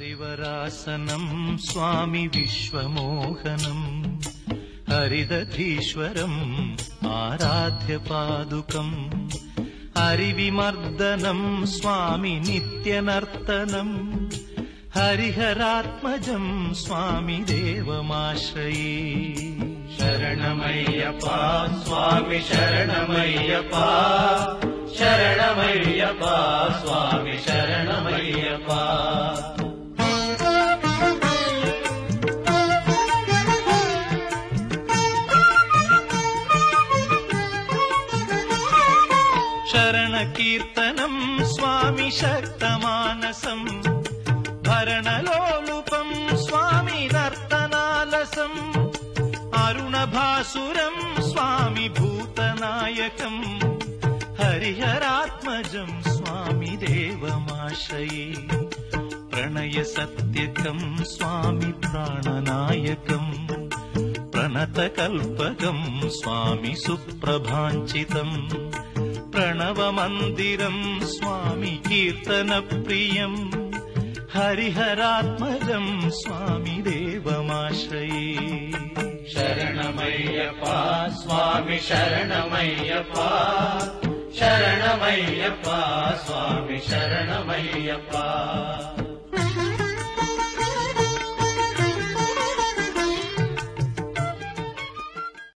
हरिवरासनम् स्वामि विश्वमोहनम् हरिदधीश्वरम् आराध्यपादुकम् हरिविमर्दनम् स्वामि नित्यनर्तनम् हरिहरात्मजम् स्वामि देवमाश्रये। शरणमय्यपा स्वामि शरणमय्यपा शरणमय्यपा स्वामि शरणमय्यपा शरणकीर्तनम् स्वामि शक्तमानसम् भरणलोलुपम् स्वामि नर्तनालसम् अरुणभासुरम् स्वामि भूतनायकम् हरिहरात्मजम् स्वामि देवमाश्रये Pranay सत्यकम् स्वामि प्राणनायकम् प्रणतकल्पकम् स्वामि सुप्रभाञ्चितम् प्रणवमन्दिरम् स्वामि कीर्तनप्रियम् हरिहरात्मजम् स्वामि देवमाश्रये। शरणमय्यपा स्वामि शरणमय्यपा शरणमय्यपा स्वामि शरणमय्यपा